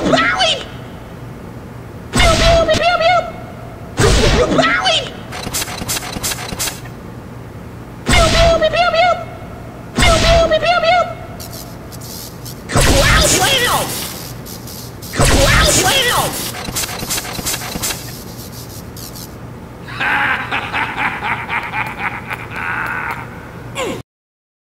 Ah!